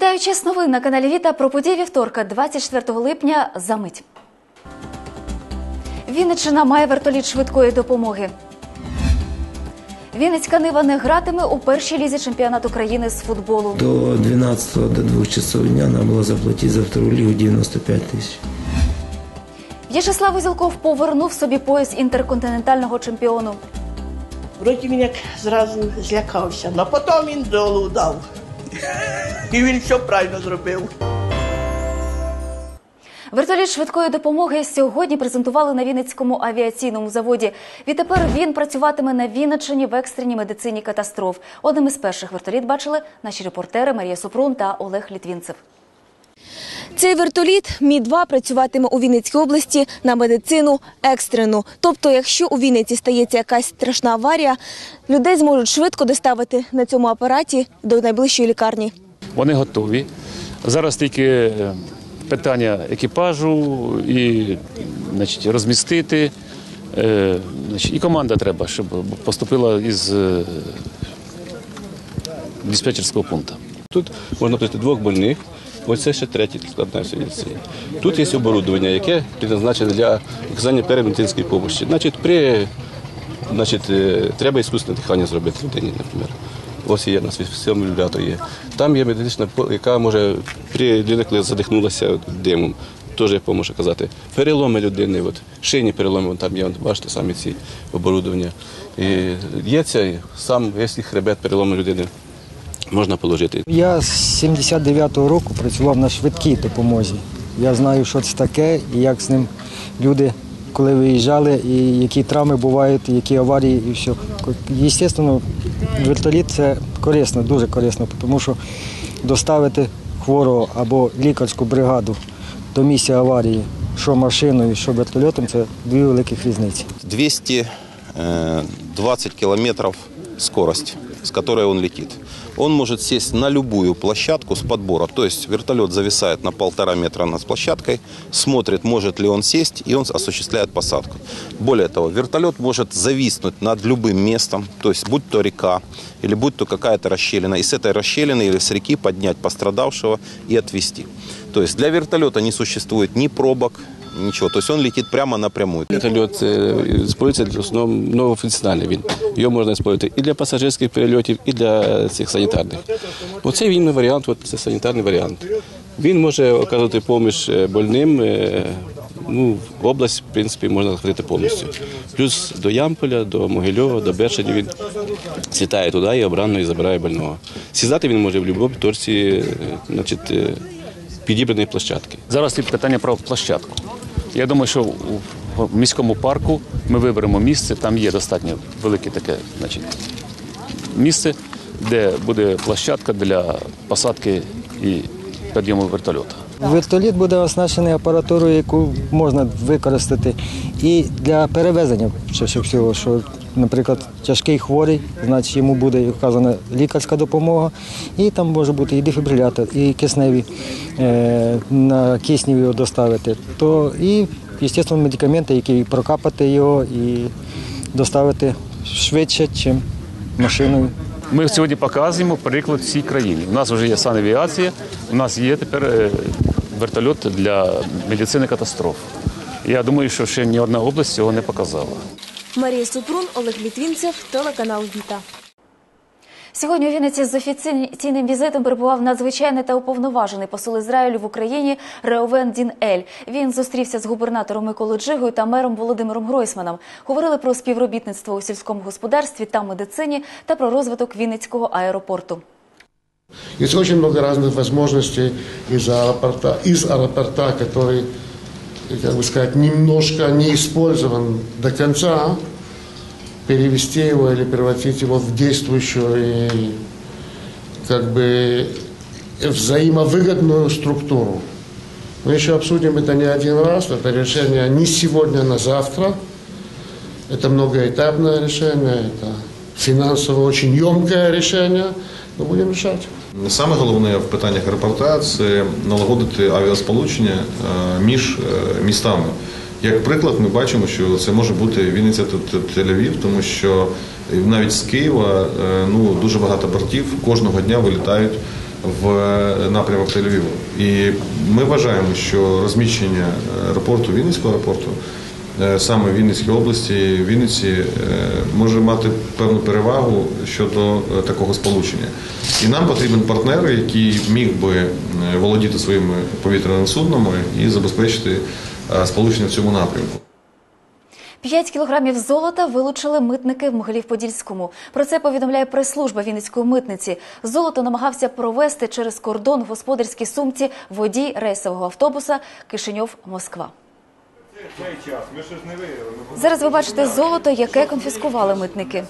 Вітаю час новин на каналі Віта про події вівторка, 24 липня. За мить. Вінниччина має вертоліт швидкої допомоги. Вінницька Нива не гратиме у першій лізі чемпіонату країни з футболу. До 12 до 2 часов дня надо было заплатить за вторую лигу 95 тысяч. В'ячеслав Узілков повернув собі пояс інтерконтинентального чемпіону. Вроді він як зразу злякався, але потім він долу дав. І він все правильно зробив. Вертоліт швидкої допомоги сьогодні презентували на Вінницькому авіаційному заводі. Відтепер він працюватиме на Вінниччині в екстреній медицині катастроф. Одним із перших вертоліт бачили наші репортери Марія Супрун та Олег Літвінцев. Цей вертоліт Мі-2 працюватиме у Вінницькій області на медицину екстрену. Тобто, якщо у Вінниці стається якась страшна аварія, людей зможуть швидко доставити на цьому апараті до найближчої лікарні. Вони готові. Зараз тільки е, питання екіпажу і значить, розмістити. Е, І команда треба, щоб поступила із е, диспетчерського пункту. Тут можна прийти двох больних. Ось це ще третій складна ситуація. Тут є оборудовання, яке призначене для оказання перемедицинської допомоги. Значить, при, значить, е, треба іскусне дихання зробити людині, наприклад. Ось є у нас в цьому є. Там є медична, яка може при людині, коли задихнулася димом, теж допоможе казати. Переломи людини, от, шийні переломи, вон там є, от, бачите, самі ці оборудовання. І є цей сам, якщо хребет перелому людини, можна положити. Я з 79-го року працював на швидкій допомозі. Я знаю, що це таке і як з ним люди, коли виїжджали, і які травми бувають, і які аварії, і все. Звісно, вертоліт це корисно, дуже корисно, тому що доставити хворого або лікарську бригаду до місця аварії, що машиною, що вертольотом, це дві великих різниці. 220 километров скорость, с которой он летит. Он может сесть на любую площадку с подбора. То есть вертолет зависает на полтора метра над площадкой, смотрит, может ли он сесть, и он осуществляет посадку. Более того, вертолет может зависнуть над любым местом, то есть будь то река или будь то какая-то расщелина, и с этой расщелины или с реки поднять пострадавшего и отвезти. То есть для вертолета не существует ни пробок, ничего. То есть он летит прямо напрямую. Вертольот е, використовується в основному многофункціональний він. Його можна використовувати і для пасажирських перельотів, і для цих санітарних. Оцей він варіант, от це санітарний варіант. Він може оказувати допомогу больним. е, Ну, в область, в принципі, можна захопити повністю. Плюс до Ямполя, до Могильова, до Бершаді він сідає туди і обранно і забирає больного. Сідати він може в будь-якій точці е, значить, е, підібраної площадки. Зараз тут питання про площадку. Я думаю, що в міському парку ми виберемо місце, там є достатньо велике таке значить, місце, де буде площадка для посадки і підйому вертольота. Вертоліт буде оснащений апаратурою, яку можна використати і для перевезення всього, що, наприклад, тяжкий хворий, значить йому буде оказана лікарська допомога, і там може бути і дефібрилятор, і кисневі е, на киснів його доставити. То і, звісно, медикаменти, які прокапати його і доставити швидше, ніж машиною. Ми сьогодні показуємо приклад всій країні. У нас вже є санавіація, у нас є тепер е, вертольот для медицини катастроф. Я думаю, що ще ні одна область цього не показала. Марія Супрун, Олег Літвінцев, телеканал Віта. Сьогодні у Вінниці з офіційним візитом перебував надзвичайний та уповноважений посол Ізраїлю в Україні Реовен Дін Ель. Він зустрівся з губернатором Миколою Джигою та мером Володимиром Гройсманом. Говорили про співробітництво у сільському господарстві та медицині та про розвиток Вінницького аеропорту. Есть очень много разных возможностей из аэропорта, из аэропорта который, как бы сказать, немножко не использован до конца, перевести его или превратить его в действующую и как бы взаимовыгодную структуру. Мы еще обсудим это не один раз, это решение не сегодня, на завтра. Это многоэтапное решение, это финансово очень емкое решение, но будем решать. Саме головне в питаннях аеропорта це налагодити авіасполучення е, між е, містами. Як приклад, ми бачимо, що це може бути Вінниця та Тель-Авів, тому що навіть з Києва е, ну, дуже багато бортів кожного дня вилітають в напрямок Тель-Авіву. І ми вважаємо, що розміщення аеропорту Вінницького аеропорту е, саме в Вінницькій області, Вінниці е, може мати певну перевагу щодо е, такого сполучення. І нам потрібен партнер, який міг би е, володіти своїми повітряними суднами і забезпечити е, сполучення в цьому напрямку. 5 кілограмів золота вилучили митники в Могилів-Подільському. Про це повідомляє прес-служба Вінницької митниці. Золото намагався провести через кордон в господарській сумці водій рейсового автобуса Кишиньов-Москва. Зараз ви бачите золото, яке конфіскували митники.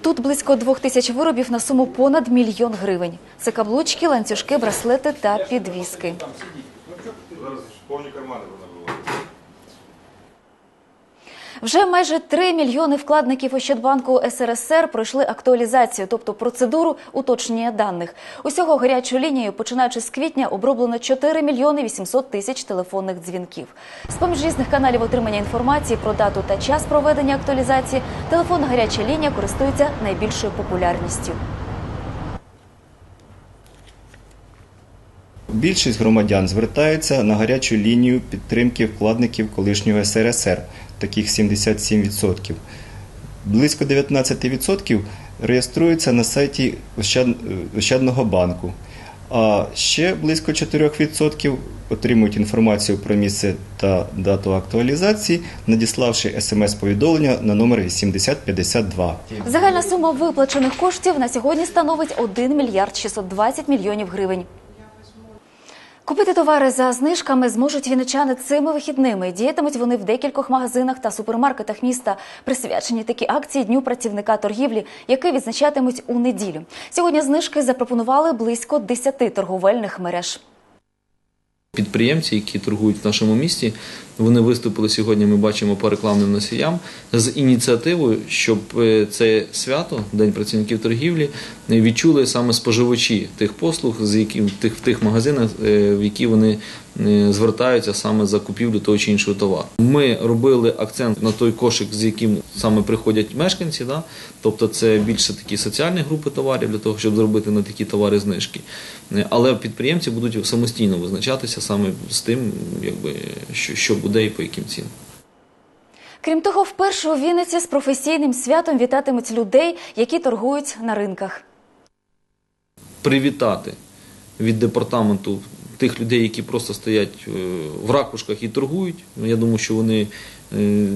Тут близько двох тисяч виробів на суму понад мільйон гривень. Це каблучки, ланцюжки, браслети та підвіски. Вже майже 3 мільйони вкладників Ощадбанку СРСР пройшли актуалізацію, тобто процедуру уточнення даних. Усього гарячою лінією, починаючи з квітня, оброблено 4 мільйони 800 тисяч телефонних дзвінків. З поміж різних каналів отримання інформації про дату та час проведення актуалізації, телефонна гаряча лінія користується найбільшою популярністю. Більшість громадян звертаються на гарячу лінію підтримки вкладників колишнього СРСР, таких 77%. Близько 19% реєструються на сайті Ощадного банку, а ще близько 4% отримують інформацію про місце та дату актуалізації, надіславши смс-повідомлення на номер 8052. Загальна сума виплачених коштів на сьогодні становить 1 мільярд 620 мільйонів гривень. Купити товари за знижками зможуть віничани цими вихідними. Діятимуть вони в декількох магазинах та супермаркетах міста. Присвячені такі акції Дню працівника торгівлі, який відзначатимуть у неділю. Сьогодні знижки запропонували близько 10 торговельних мереж. Підприємці, які торгують в нашому місті, вони виступили сьогодні. Ми бачимо по рекламним носіям з ініціативою, щоб е, це свято, День працівників торгівлі, відчули саме споживачі тих послуг, в тих магазинах, е, в які вони звертаються саме за купівлю того чи іншого товару. Ми робили акцент на той кошик, з яким саме приходять мешканці, да? тобто це більше такі соціальні групи товарів для того, щоб зробити на такі товари знижки. Е, Але підприємці будуть самостійно визначатися саме з тим, якби що, що буде і по яким цінам. Крім того, вперше у Вінниці з професійним святом вітатимуть людей, які торгують на ринках. привітати від департаменту тих людей, які просто стоять е, в ракушках і торгують. Ну, Я думаю, що вони е,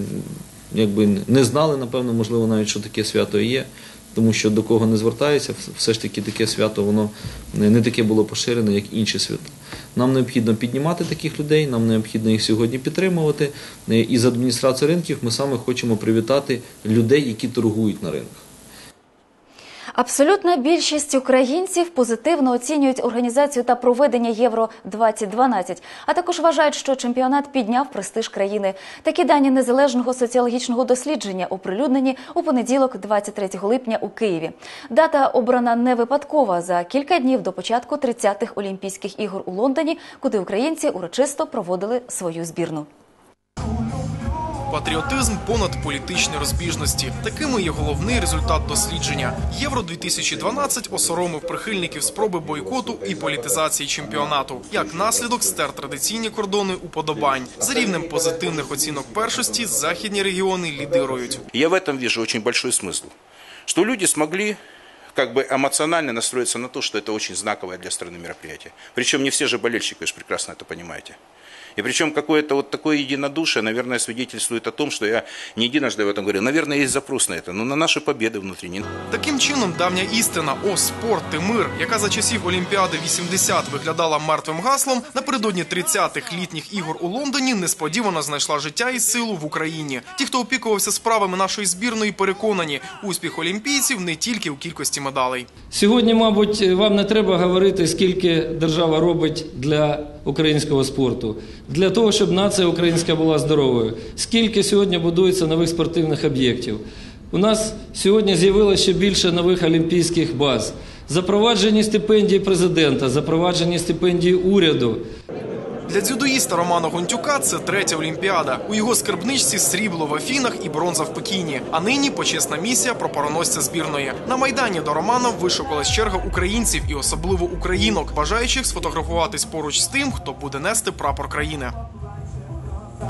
якби не знали, напевно, можливо, навіть що таке свято є. Тому що до кого не звертаюся, все ж таки таке свято воно не таке було поширене, як інші свята. Нам необхідно піднімати таких людей, нам необхідно їх сьогодні підтримувати. Е, І з адміністрації ринків ми саме хочемо привітати людей, які торгують на ринках. Абсолютна більшість українців позитивно оцінюють організацію та проведення Євро 2012 а також вважають, що чемпіонат підняв престиж країни. Такі дані незалежного соціологічного дослідження оприлюднені у понеділок, 23 липня у Києві. Дата обрана не випадкова за кілька днів до початку 30-х Олімпійських ігор у Лондоні, куди українці урочисто проводили свою збірну. Патріотизм понад політичні розбіжності. Такими є головний результат дослідження. Євро 2012 осоромив прихильників спроби бойкоту і політизації чемпіонату. Як наслідок стер традиційні кордони уподобань за рівнем позитивних оцінок першості. Західні регіони лідирують. Я в этом вижу очень большой смысл, что люди смогли как бы эмоционально настроиться на то, что это очень знаковое для страны мероприятие. Причем не все же болельщики, вы же прекрасно это понимаете. И причем какое-то вот такое единодушие, наверное, свидетельствует о том, что я не единожды об этом говорил. Наверное, есть запрос на это, но на наши победы внутренние. Таким чином, давня істина «О спорт і мир», яка за часів Олімпіади 80 виглядала мертвим гаслом, напередодні 30-х літніх ігор у Лондоні несподівано знайшла життя і силу в Україні. Ті, хто опікувався справами нашої збірної, переконані, успіх олімпійців не тільки у кількості медалей. Сьогодні, мабуть, вам не треба говорити, скільки держава робить для українського спорту, для того, щоб нація українська була здоровою. Скільки сьогодні будується нових спортивних об'єктів. У нас сьогодні з'явилося ще більше нових олімпійських баз. Запроваджені стипендії президента, запроваджені стипендії уряду. Для дзюдоїста Романа Гонтюка це третя олімпіада. У його скарбничці срібло в Афінах і бронза в Пекіні. А нині почесна місія прапороносця збірної. На майдані до Романа вишукалась черга українців і особливо українок, бажаючих сфотографуватись поруч з тим, хто буде нести прапор країни.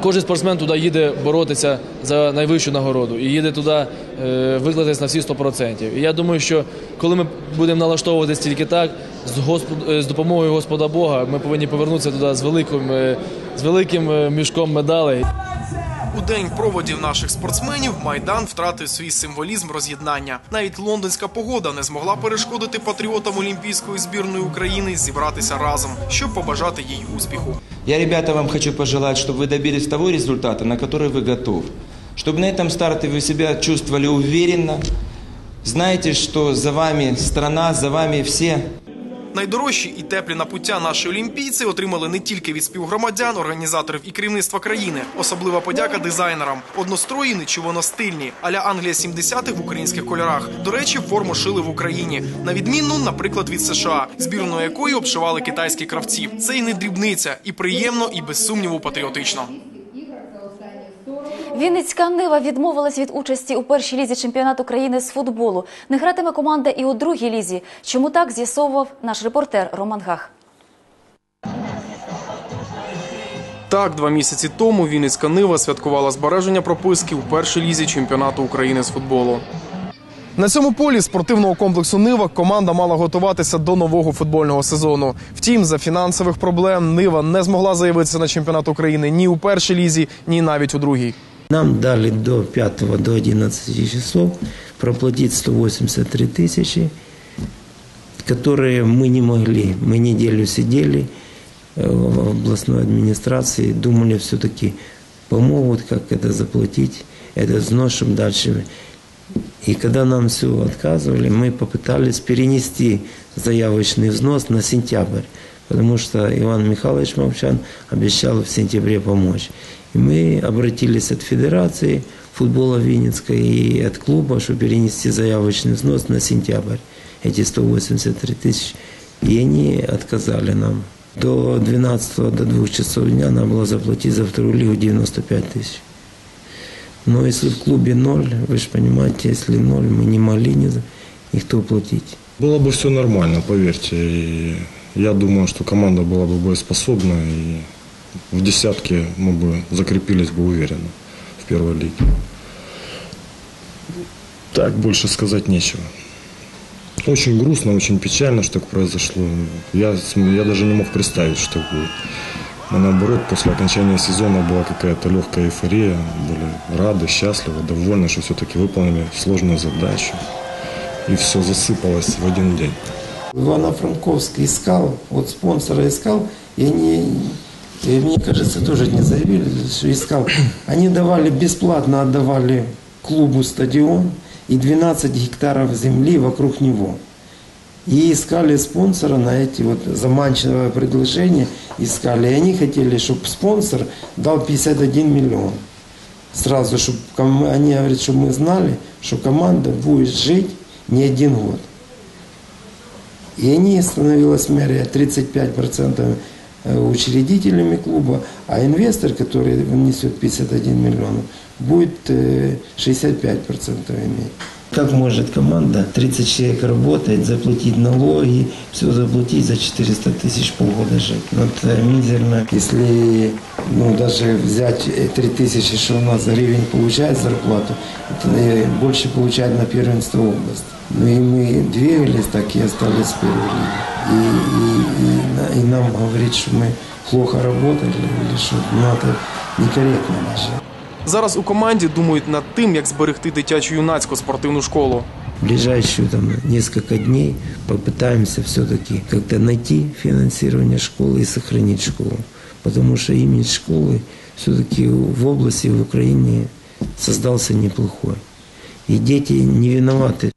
Кожен спортсмен туди їде боротися за найвищу нагороду і їде туди е, викладатись на всі 100%. І я думаю, що коли ми будемо налаштовуватись тільки так, з, Господ... е, з допомогою Господа Бога, ми повинні повернутися туди з великим, е, з великим е, мішком медалей. У день проводів наших спортсменів майдан втратив свій символізм роз'єднання. Навіть лондонська погода не змогла перешкодити патріотам Олімпійської збірної України зібратися разом, щоб побажати їй успіху. Я, ребята, вам хочу пожелать, чтобы вы добились того результата, на который вы готовы. Чтобы на этом старте вы себя чувствовали уверенно. Знаете, что за вами страна, за вами все. Найдорожчі і теплі напуття наші олімпійці отримали не тільки від співгромадян, організаторів і керівництва країни. Особлива подяка дизайнерам. Однострої нечувано стильні, аля Англія 70-х в українських кольорах. До речі, форму шили в Україні. На відмінну, наприклад, від США, збірною якої обшивали китайські кравці. Це і не дрібниця, і приємно, і без сумніву патріотично. Вінницька Нива відмовилась від участі у першій лізі чемпіонату країни з футболу. Не гратиме команда і у другій лізі. Чому так з'ясовував наш репортер Роман Гах. Так, два місяці тому Вінницька Нива святкувала збереження прописки у першій лізі чемпіонату України з футболу. На цьому полі спортивного комплексу Нива команда мала готуватися до нового футбольного сезону. Втім, за фінансових проблем Нива не змогла заявитися на чемпіонат України ні у першій лізі, ні навіть у другій. Нам дали до 5 до 11 часов проплатить 183 тысячи, которые мы не могли. Мы неделю сидели э, в областной администрации, думали все-таки помогут, как это заплатить, этот взнос, чтобы дальше. И когда нам все отказывали, мы попытались перенести заявочный взнос на сентябрь, потому что Иван Михайлович Мовчан обещал в сентябре помочь. И мы обратились от Федерации футбола Винницкой и от клуба, чтобы перенести заявочный взнос на сентябрь, эти 183 тысячи. И они отказали нам. До 12 до 2 часов дня надо было заплатить за вторую лигу 95 тысяч. Но если в клубе ноль, вы же понимаете, если ноль, мы не могли никто платить. Было бы все нормально, поверьте. Я думаю, что команда была бы боеспособна, и в десятке мы бы закрепились бы уверенно в первой лиге. Так больше сказать нечего. Очень грустно, очень печально, что так произошло. Я, я даже не мог представить, что будет. А наоборот, после окончания сезона была какая-то легкая эйфория. Были рады, счастливы, довольны, что все-таки выполнили сложную задачу. И все засыпалось в один день. Ивано-Франковск искал, вот спонсора искал, и они, и мне кажется, тоже не заявили, что искал. Они давали бесплатно, отдавали клубу стадион и 12 гектаров земли вокруг него. И искали спонсора на эти вот заманчивое предложение, искали. И они хотели, чтобы спонсор дал 51 миллион. Сразу, чтобы они говорят, что мы знали, что команда будет жить не один год. И они становилась мэрия 35% учредителями клуба, а инвестор, который внесет 51 миллион, будет э, 65% иметь. Как может команда, 30 человек работает, заплатить налоги, все заплатить за 400 тысяч полгода жить? Ну, это мизерно. Если ну, даже взять э, 3 тысячи, что у нас гривен получает зарплату, это э, больше получает на первенство область. Ну и мы двигались так и остались в первой лиге. И, и, и на- и нам говорить, что мы плохо работали, или что ну, это некорректно даже. Зараз у команді думають над тим, як зберегти дитячу юнацьку спортивну школу. В ближайшие там, несколько дней попытаемся все-таки как-то найти финансирование школы и сохранить школу. Потому что имидж школы все-таки в области, в Украине создался неплохой. И дети не виноваты.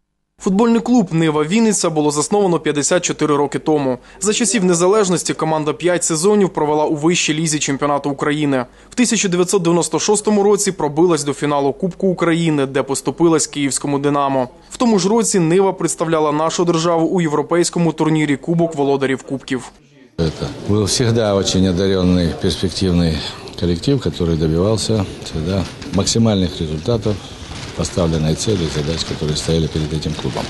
Футбольний клуб Нива Вінниця було засновано 54 роки тому. За часів незалежності команда 5 сезонів провела у вищій лізі чемпіонату України. В 1996 році пробилась до фіналу Кубку України, де поступилась київському Динамо. В тому ж році Нива представляла нашу державу у європейському турнірі Кубок володарів Кубків. Это был всегда очень одаренный, перспективный коллектив, который добивался всегда максимальных результатов, Поставленной цели и задач, которые стояли перед этим клубом.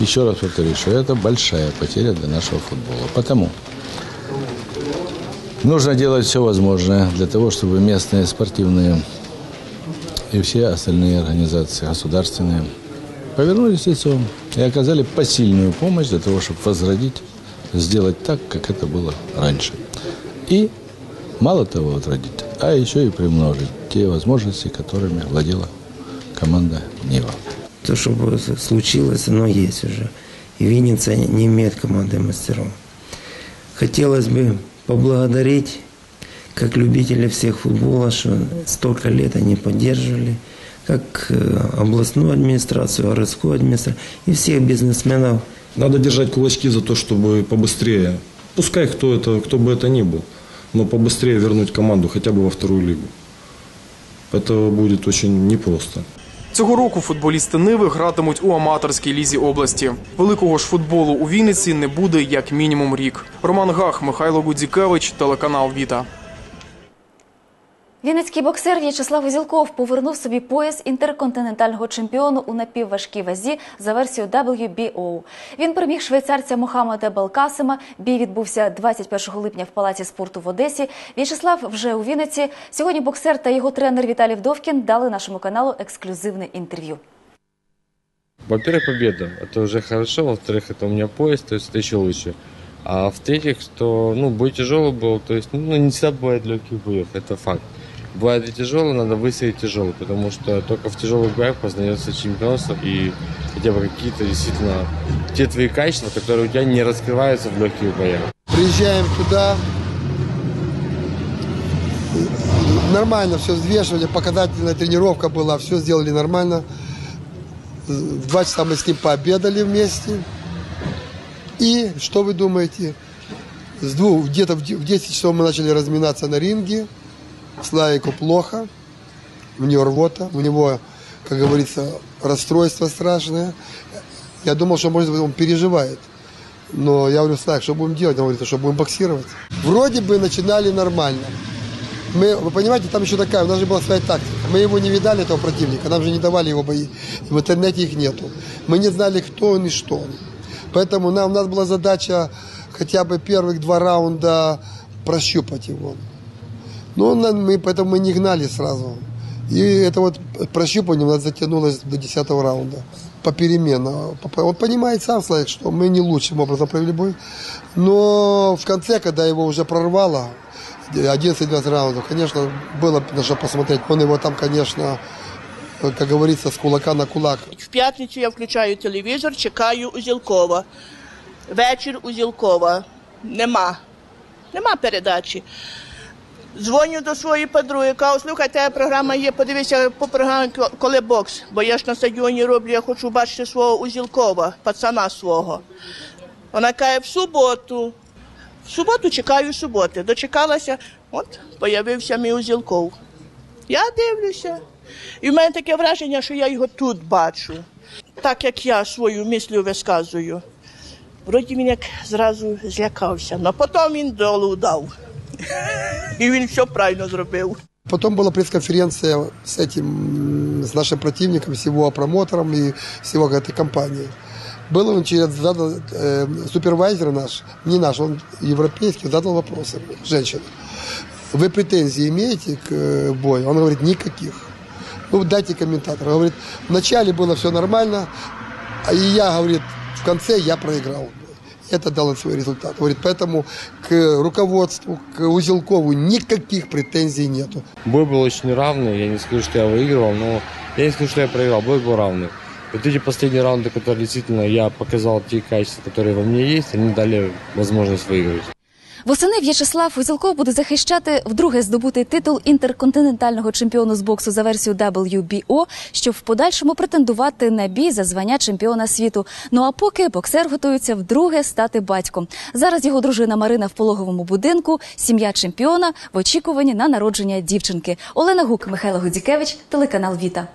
Еще раз повторю, что это большая потеря для нашего футбола. Потому нужно делать все возможное для того, чтобы местные спортивные и все остальные организации государственные повернулись лицом и оказали посильную помощь для того, чтобы возродить, сделать так, как это было раньше. И мало того возродить, а еще и примножить те возможности, которыми владела команда Нива. То, что случилось, оно есть уже. И Винница не имеет команды мастеров. Хотелось бы поблагодарить как любители всех футбола, что столько лет они поддерживали, как э, областную администрацию, городскую администрацию и всех бизнесменов. Надо держать кулачки за то, чтобы побыстрее, пускай кто, это, кто бы это ни был, но побыстрее вернуть команду хотя бы во вторую лигу. Это будет очень непросто. Цього року футболісти Ниви гратимуть у аматорській лізі області. Великого ж футболу у Вінниці не буде як мінімум рік. Роман Гах, Михайло Гудзікевич, телеканал Віта. Вінницький боксер В'ячеслав Узілков повернув собі пояс інтерконтинентального чемпіону у напівважкій вазі за версією WBO. Він переміг швейцарця Мохаммеда Белкасима. Бій відбувся 21 липня в Палаці спорту в Одесі. В'ячеслав вже у Вінниці. Сьогодні боксер та його тренер Віталій Вдовкін дали нашому каналу ексклюзивне інтерв'ю. Во-первых, победа. Это уже хорошо. Во-вторых, это у меня пояс, то есть это еще лучше. А в-третьих, что ну, бой тяжелый был, то есть ну, не всегда бывает легких боев, это факт. Бывает и тяжелый, надо выстоять тяжелый, потому что только в тяжелых боях познается чемпионство и хотя бы какие-то действительно те твои качества, которые у тебя не раскрываются в легких боях. Приезжаем туда, нормально все взвешивали, показательная тренировка была, все сделали нормально. В два часа мы с ним пообедали вместе. И что вы думаете? С двух, где-то в де- в 10 часов мы начали разминаться на ринге. Славику плохо, у него рвота, у него, как говорится, расстройство страшное. Я думал, что, может быть, он переживает. Но я говорю, Славик, что будем делать? Он говорит, что будем боксировать. Вроде бы начинали нормально. Мы, вы понимаете, там еще такая, у нас же была своя тактика. Мы его не видали, этого противника, нам же не давали его бои. В интернете их нету. Мы не знали, кто он и что он. Поэтому нам, у нас была задача хотя бы первых два раунда прощупать его. Но нам- мы, поэтому мы не гнали сразу. И это вот прощупывание у нас затянулось до 10 раунда. Попеременно. Он понимает сам, Славик, что мы не лучшим образом провели бой. Но в конце, когда его уже прорвало, 11-12 раундов, конечно, было на что посмотреть. Он его там, конечно, как говорится, с кулака на кулак. В п'ятницю я включаю телевізор, чекаю Узілкова. Вечір Узілкова. Нема. Нема передачі. Дзвоню до своєї подруги, кажу, слухай, та програма є, подивися по програмі, коли бокс. Бо я ж на стадіоні роблю, я хочу бачити свого Узілкова, пацана свого. Вона каже, в суботу. В суботу чекаю суботи. Дочекалася, от, появився мій Узілков. Я дивлюся. І в мене таке враження, що я його тут бачу. Так як я свою мислю висказую. Вроді він як зразу злякався, але потім він долу дав І він все правильно зробив. Потом была пресс-конференция с этим, м, с нашим противником, с его промоутером и с его этой компанией. Был он через задал, э, супервайзер наш, не наш, он европейский, задал вопросы женщине. Вы претензии имеете к э, бою? Он говорит, никаких. Ну, дайте комментатор. Он говорит, вначале было все нормально, а и я, говорит, в конце я проиграл. Это дало свой результат. Говорит, поэтому к руководству, к Узелкову никаких претензий нету. Бой был очень равный, я не скажу, что я выигрывал, но я не скажу, что я проиграл, бой был равный. Вот эти последние раунды, которые действительно я показал те качества, которые во мне есть, они дали возможность выиграть. Восени В'ячеслав Узілков буде захищати вдруге здобутий титул інтерконтинентального чемпіону з боксу за версією WBO, щоб в подальшому претендувати на бій за звання чемпіона світу. Ну а поки боксер готується вдруге стати батьком. Зараз його дружина Марина в пологовому будинку, сім'я чемпіона в очікуванні на народження дівчинки. Олена Гук, Михайло Гудзікевич, телеканал Віта.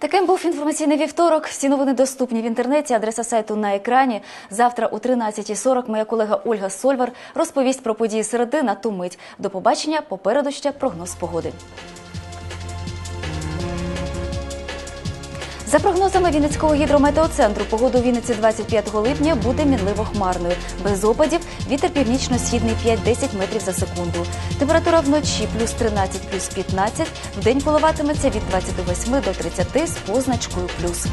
Таким був інформаційний вівторок. Всі новини доступні в інтернеті. Адреса сайту на екрані. Завтра о 13.40 моя колега Ольга Сольвар розповість про події середи на ту мить. До побачення. Попереду ще прогноз погоди. За прогнозами Вінницького гідрометеоцентру, погода у Вінниці 25 липня буде мінливо хмарною. Без опадів вітер північно-східний 5-10 метрів за секунду. Температура вночі плюс 13, плюс 15. день коливатиметься від 28 до 30 з позначкою плюс.